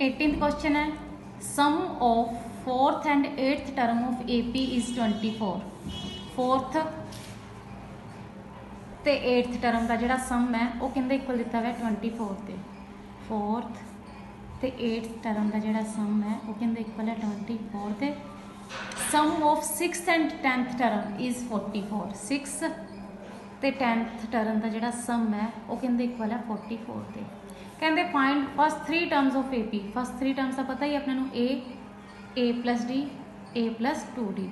Eighteenth question है sum of fourth and eighth term of A P is twenty four fourth ਤੇ 8th term ਦਾ ਜਿਹੜਾ ਸਮ ਹੈ ਉਹ ਕਹਿੰਦੇ ਇਕੁਅਲ ਦਿੱਤਾ ਹੋਇਆ 24 ਤੇ 4th ਤੇ 8th ਟਰਮ ਦਾ ਜਿਹੜਾ ਸਮ ਹੈ ਉਹ ਕਹਿੰਦੇ ਇਕੁਅਲ ਹੈ 24 ਤੇ sum of 6th and 10th term is 44 6 ਤੇ 10th ਟਰਮ ਦਾ ਜਿਹੜਾ ਸਮ ਹੈ ਉਹ ਕਹਿੰਦੇ ਇਕੁਅਲ ਹੈ 44 ਤੇ ਕਹਿੰਦੇ find first 3 terms of A P first 3 terms ਦਾ ਪਤਾ ਹੀ ਆਪਣਾ ਨੂੰ a a d, a 2d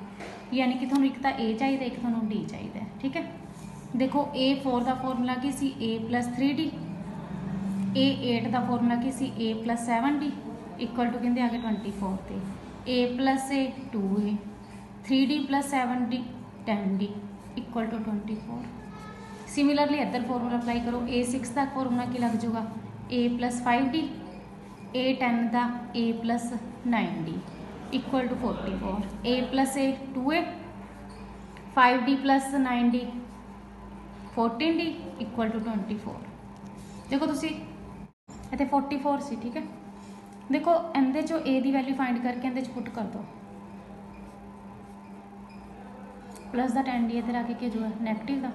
ਯਾਨੀ ਕਿ ਤੁਹਾਨੂੰ ਇੱਕ ਤਾਂ a ਚਾਹੀਦਾ, ਇੱਕ ਤੁਹਾਨੂੰ d ਚਾਹੀਦਾ ਠੀਕ ਹੈ? ਦੇਖੋ a4 ਦਾ ਫਾਰਮੂਲਾ ਕੀ ਸੀ? A 3d a8 ਦਾ ਫਾਰਮੂਲਾ ਕੀ ਸੀ? A 7d ਇਕੁਅਲ ਟੂ ਕਹਿੰਦੇ ਆ ਗਏ 24 ਤੇ। A a 2a 3d 7d 10d equal to 24 similarly ਇੱਧਰ ਫਾਰਮੂਲਾ ਅਪਲਾਈ ਕਰੋ। A6 ਦਾ ਫਾਰਮੂਲਾ ਕੀ ਲੱਗ ਜਾਊਗਾ? A plus five D A ten का A plus nine D equal to forty four A plus A two A five D plus nine D fourteen D equal to twenty four देखो तुम इतने forty four से, ठीक है? देखो इन्हें चो ए की वैल्यू फाइंड करके ए पुट कर दो। प्लस द टेन डी इधर आके के जो है नैगेटिव का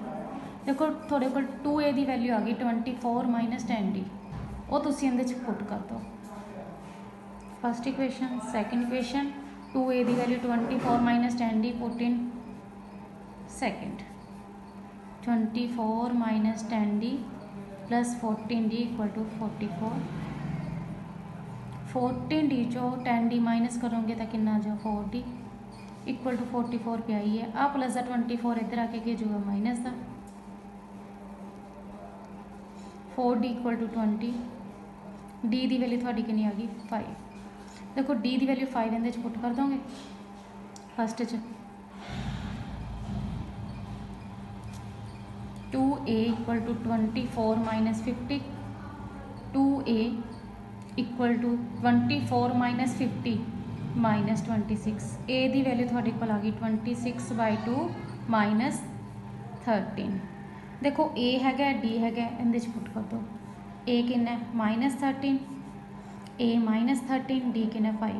देखो, थोड़े को टू ए की वैल्यू आ गई twenty four minus ten D ਉਹ ਤੁਸੀਂ ਇਹਦੇ ਚ ਪੁੱਟ ਕਰ ਦੋ first equation second equation 2a the value 24 10d 14 second 24 minus 10d plus 14d equal to 44 14d ਚੋਂ 10d ਮਾਈਨਸ ਕਰੋਗੇ ਤਾਂ ਕਿੰਨਾ ਜਾ 4d ਇਕੁਅਲ ਟੂ 44 ਪਿਆ ਹੀ ਹੈ ਆ ਪਲੱਸ ਦਾ 24 ਇੱਧਰ ਆ ਕੇ ਕੀ ਜੂਗਾ minus the 4d equal to 20 d the value ਤੁਹਾਡੀ ਕਿੰਨੀ ਆ ਗਈ 5 ਦੇਖੋ d ਦੀ ਵੈਲਿਊ 5 ਇਹਦੇ ਚ ਪੁੱਟ ਕਰ ਦੋਗੇ ਫਸਟ ਚ 2a equal to 24 minus 50 2a equal to 24 minus 50 minus 26 a the value ਤੁਹਾਡੇ ਕੋਲ ਆ ਗਈ 26 by 2 minus 13 ਦੇਖੋ a ਹੈਗਾ d ਹੈਗਾ ਇਹਦੇ ਚ ਪੁੱਟ ਕਰ ਦੋ a ਕਿੰਨਾ minus 13 a minus 13 d ਕਿੰਨਾ 5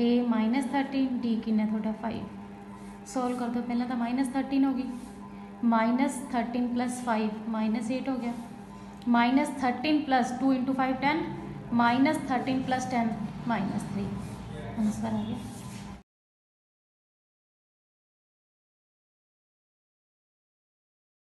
a minus 13 d ਕਿੰਨਾ ਤੁਹਾਡਾ 5 ਸੋਲਵ ਕਰ ਦੋ ਪਹਿਲਾਂ ਤਾਂ minus 13 ਹੋ ਗਈ minus thirteen plus five minus eight हो गया minus thirteen plus two into five ten minus thirteen plus ten minus three answer आ गया